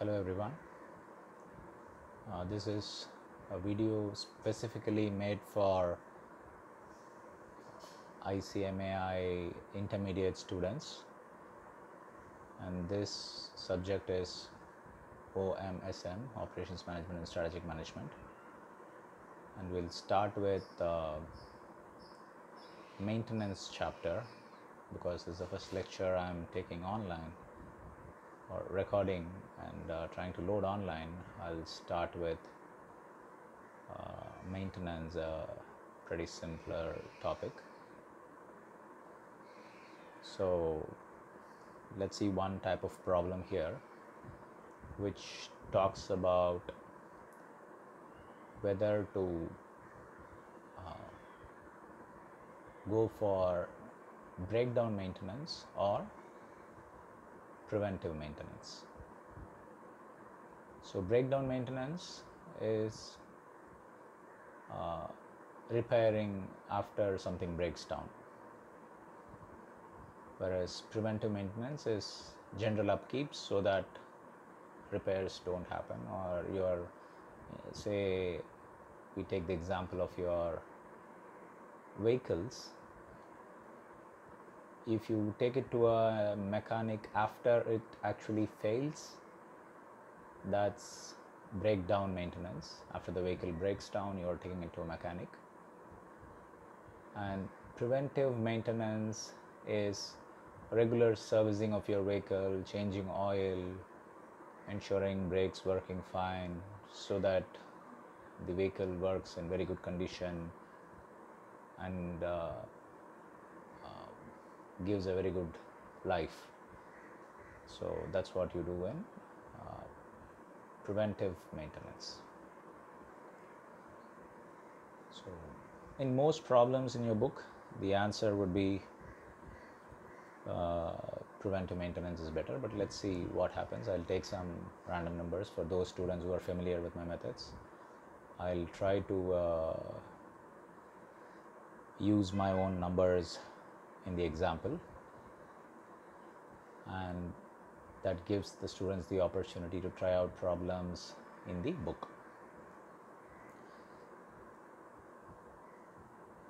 Hello everyone. Uh, this is a video specifically made for ICMAI intermediate students and this subject is OMSM Operations Management and Strategic Management and we'll start with uh, maintenance chapter because this is the first lecture I'm taking online or recording and uh, trying to load online, I'll start with uh, maintenance, a pretty simpler topic. So let's see one type of problem here, which talks about whether to uh, go for breakdown maintenance or preventive maintenance. So, breakdown maintenance is uh, repairing after something breaks down, whereas preventive maintenance is general upkeep so that repairs don't happen, or your say we take the example of your vehicles. If you take it to a mechanic after it actually fails that's breakdown maintenance after the vehicle breaks down you are taking it to a mechanic and preventive maintenance is regular servicing of your vehicle changing oil ensuring brakes working fine so that the vehicle works in very good condition and uh, gives a very good life. So that's what you do uh, preventive maintenance. So in most problems in your book, the answer would be uh, preventive maintenance is better. But let's see what happens. I'll take some random numbers for those students who are familiar with my methods. I'll try to uh, use my own numbers in the example and that gives the students the opportunity to try out problems in the book.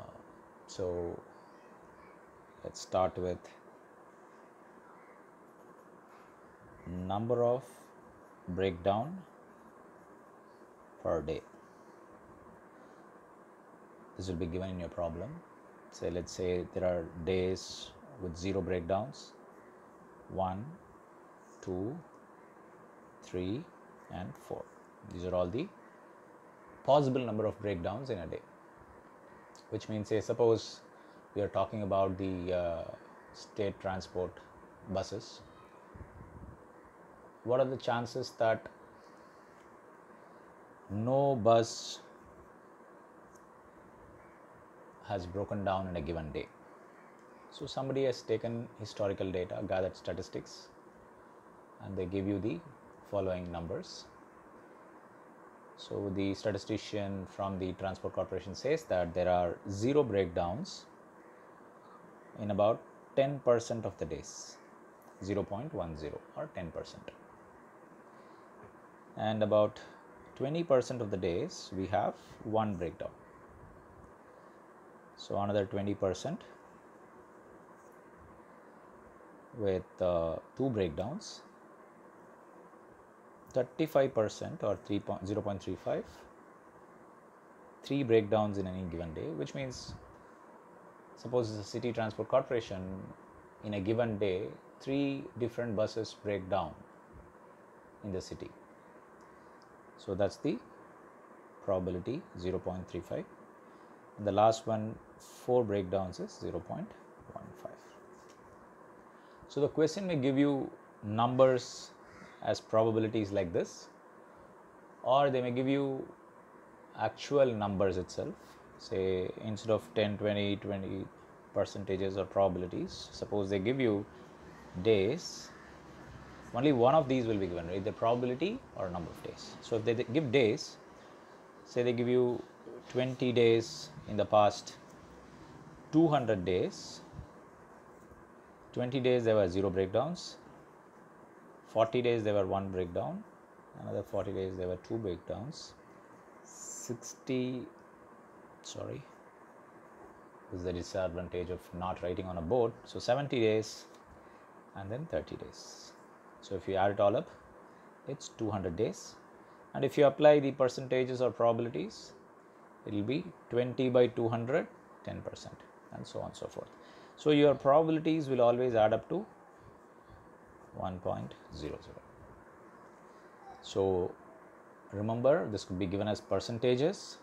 Uh, so let's start with number of breakdown per day. This will be given in your problem say let's say there are days with zero breakdowns one two three and four. These are all the possible number of breakdowns in a day. Which means say suppose we are talking about the uh, state transport buses. What are the chances that no bus has broken down in a given day. So somebody has taken historical data, gathered statistics, and they give you the following numbers. So the statistician from the Transport Corporation says that there are zero breakdowns in about 10% of the days, 0.10 or 10%. And about 20% of the days we have one breakdown so another 20 percent with uh, two breakdowns 35 percent or 3 0.35 three breakdowns in any given day which means suppose the city transport corporation in a given day three different buses break down in the city. So that's the probability 0.35 and the last one four breakdowns is 0.15 so the question may give you numbers as probabilities like this or they may give you actual numbers itself say instead of 10 20 20 percentages or probabilities. Suppose they give you days only one of these will be given either probability or number of days. So if they give days say they give you 20 days in the past 200 days 20 days there were zero breakdowns 40 days there were one breakdown another 40 days there were two breakdowns. 60 sorry this is the disadvantage of not writing on a board. So 70 days and then 30 days. So if you add it all up it's 200 days. And if you apply the percentages or probabilities it will be 20 by 200 10 percent and so on and so forth. So your probabilities will always add up to 1.00 so remember this could be given as percentages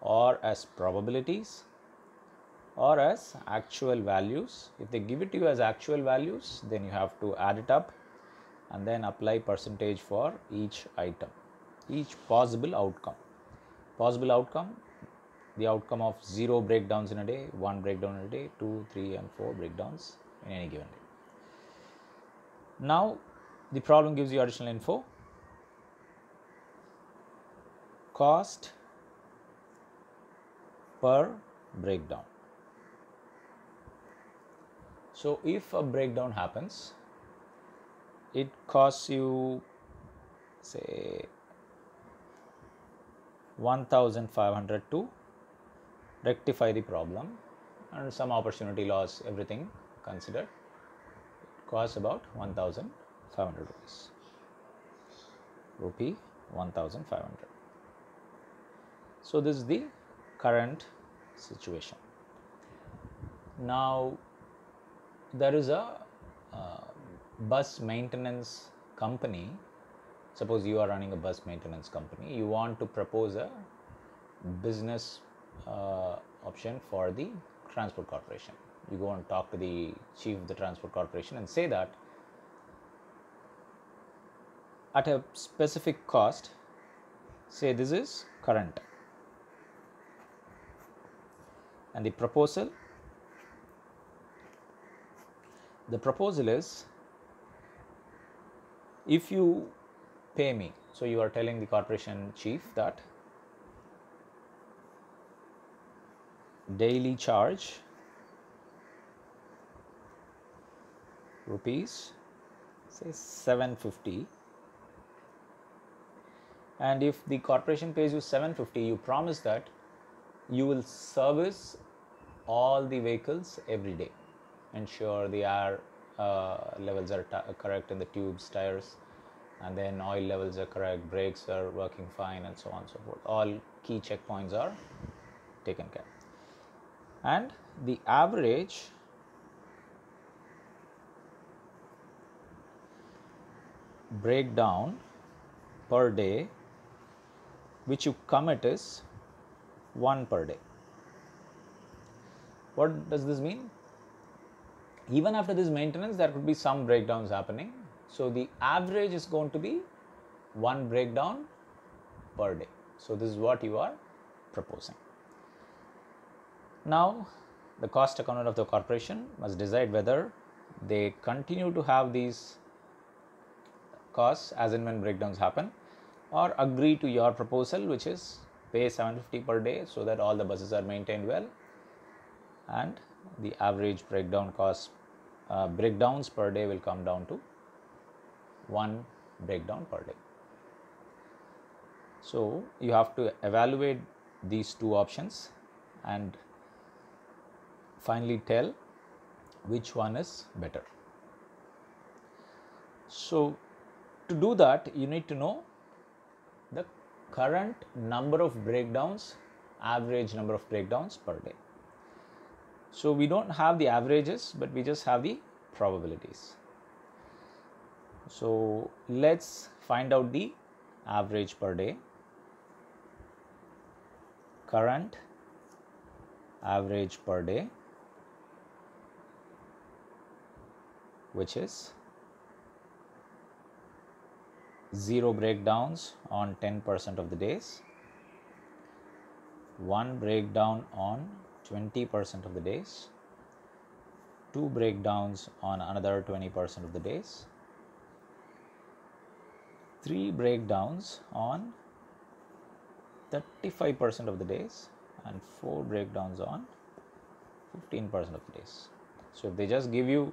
or as probabilities or as actual values. If they give it to you as actual values then you have to add it up and then apply percentage for each item each possible outcome. Possible outcome the outcome of 0 breakdowns in a day 1 breakdown in a day 2 3 and 4 breakdowns in any given day now the problem gives you additional info. Cost per breakdown. So if a breakdown happens it costs you say 1500 to rectify the problem and some opportunity loss everything considered costs about 1500 rupees. Rupee 1500 so this is the current situation. Now there is a uh, bus maintenance company. Suppose you are running a bus maintenance company you want to propose a business uh, option for the transport corporation you go and talk to the chief of the transport corporation and say that at a specific cost say this is current. And the proposal the proposal is if you pay me so you are telling the corporation chief that daily charge rupees say 750 and if the corporation pays you 750 you promise that you will service all the vehicles every day. Ensure the air uh, levels are correct in the tubes tires and then oil levels are correct brakes are working fine and so on and so forth. All key checkpoints are taken care and the average breakdown per day which you commit is 1 per day. What does this mean? Even after this maintenance there could be some breakdowns happening. So the average is going to be one breakdown per day. So this is what you are proposing. Now the cost accountant of the corporation must decide whether they continue to have these costs as and when breakdowns happen or agree to your proposal which is pay 750 per day so that all the buses are maintained well and the average breakdown cost uh, breakdowns per day will come down to one breakdown per day. So, you have to evaluate these two options and finally tell which one is better. So, to do that you need to know the current number of breakdowns average number of breakdowns per day. So, we do not have the averages, but we just have the probabilities. So, let us find out the average per day, current average per day which is 0 breakdowns on 10 percent of the days, 1 breakdown on 20 percent of the days, 2 breakdowns on another 20 percent of the days, 3 breakdowns on 35 percent of the days and 4 breakdowns on 15 percent of the days. So, if they just give you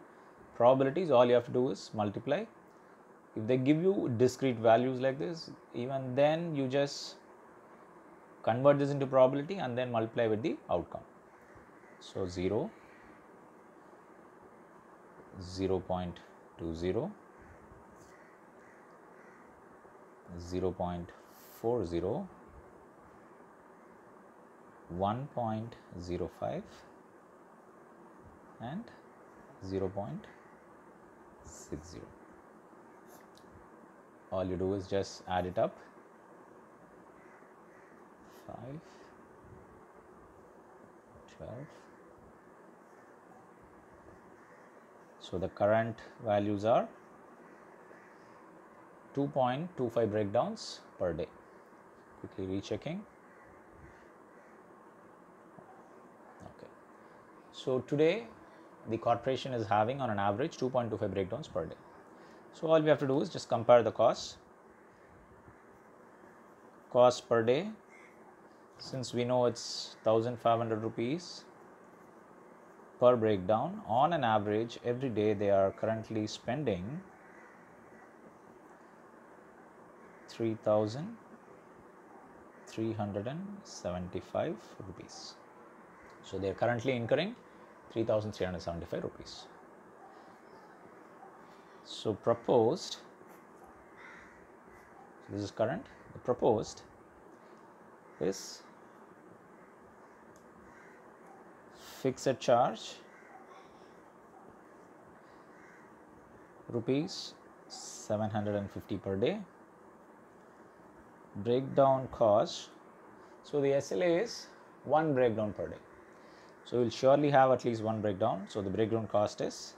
probabilities all you have to do is multiply if they give you discrete values like this even then you just convert this into probability and then multiply with the outcome. So 0 0 0.20 0 0.40 1.05 and 0.60 all you do is just add it up. 5 12 so the current values are 2.25 breakdowns per day. Quickly rechecking. Okay. So today the corporation is having on an average 2.25 breakdowns per day so all we have to do is just compare the costs cost per day. Since we know it's 1500 rupees per breakdown on an average every day they are currently spending 3375 rupees. So they are currently incurring 3375 rupees so proposed this is current the proposed is fixed charge rupees 750 per day. Breakdown cost so the SLA is one breakdown per day. So we'll surely have at least one breakdown. So the breakdown cost is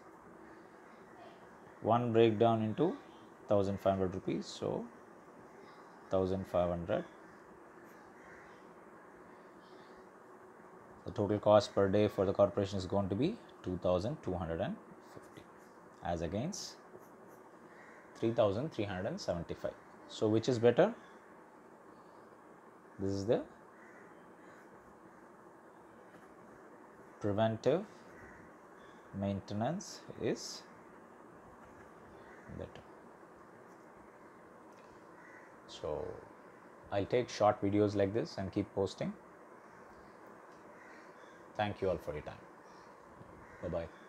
one breakdown into 1500 rupees. So 1500 the total cost per day for the corporation is going to be 2250 as against 3375 so which is better? This is the preventive maintenance is better so i'll take short videos like this and keep posting Thank you all for your time. Bye bye.